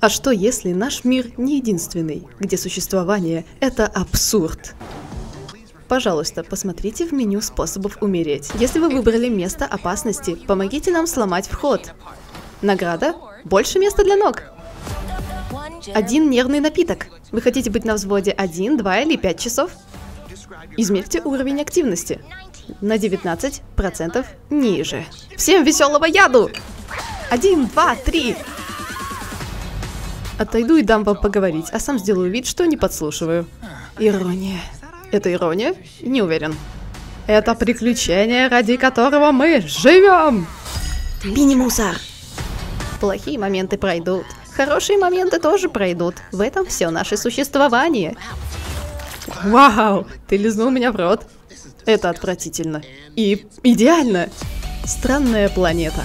А что если наш мир не единственный, где существование — это абсурд? Пожалуйста, посмотрите в меню способов умереть. Если вы выбрали место опасности, помогите нам сломать вход. Награда – больше места для ног. Один нервный напиток. Вы хотите быть на взводе 1, 2 или 5 часов? Измерьте уровень активности. На 19% ниже. Всем веселого яду! Один, два, три. Отойду и дам вам поговорить, а сам сделаю вид, что не подслушиваю. Ирония. Это ирония? Не уверен. Это приключение, ради которого мы живем! Мини-мусор! Плохие моменты пройдут. Хорошие моменты тоже пройдут. В этом все наше существование. Вау! Ты лизнул меня в рот. Это отвратительно. И идеально. Странная планета.